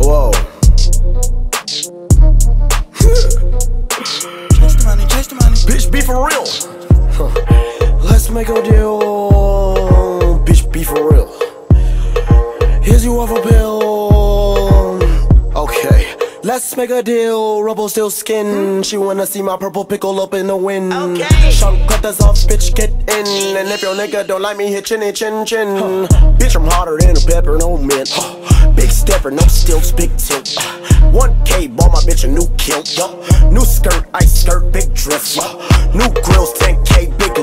Whoa. Chase the money, chase the money. Bitch, be for real. Let's make a deal. Bitch, be for real. Here's your a pill. Let's make a deal, rubble still skin. She wanna see my purple pickle up in the wind. Okay. Sharp cutters off, bitch, get in. And if your nigga don't like me, hit chinny chin chin. Bitch, I'm hotter than a pepper, no mint. Big stepper, no stilts, big tilt. 1K, bought my bitch a new kilt. New skirt, ice skirt, big drift. dress. New grills, 10K, big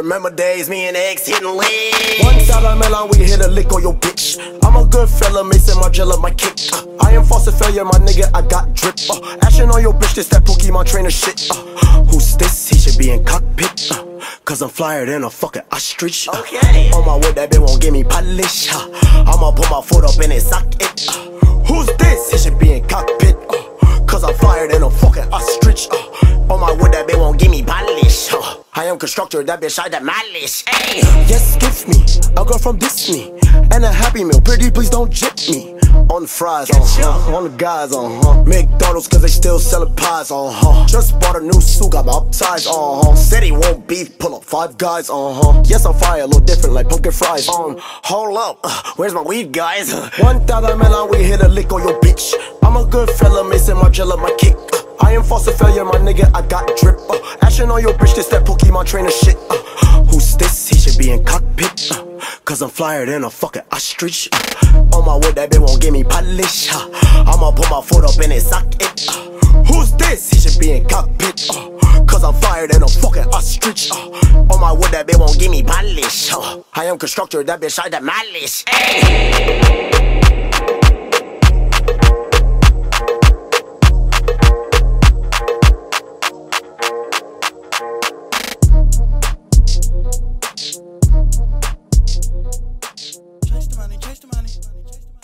Remember days, me and X hitting legs. One shot of melon, we hit a lick on your bitch. I'm a good fella, Maison Margiela, my kick. I am faucet failure, my nigga, I got drip. Uh, action on your bitch, this that Pokemon trainer shit. Uh, who's this? He should be in cockpit. Uh, Cause I'm flyer than a fucking ostrich. Uh, Okay. On my wood, that bitch won't give me polish. Uh, I'ma put my foot up in his socket. Uh, am constructor, that bitch I demolish. Hey. Yes, give me a girl from Disney and a happy meal. Pretty, please don't jip me. On the fries, uh huh. On the guys, uh huh. McDonald's, cause they still selling pies, uh huh. Just bought a new suit, got my upsides, uh huh. Said he won't beef, pull up five guys, uh huh. Yes, I'm fire, a little different like pumpkin fries. Um, hold up, uh, where's my weed, guys? One thousand melon, we hit a lick on your bitch. I'm a good fella, Maison Margiela, my kick. I am faucet failure, my nigga, I got drip. Uh, action on your bitch, this that Pokemon trainer shit. Uh, who's this? He should be in cockpit. Uh, Cause I'm flyer than a fucking ostrich. Uh, on my wood, that bitch won't give me polish. Uh, I'ma put my foot up in his socket. Uh, who's this? He should be in cockpit. Uh, Cause I'm flyer than a fucking ostrich. Uh, on my wood, that bitch won't give me polish. Uh, I am constructor, that bitch I demolish. Hey. chase the money.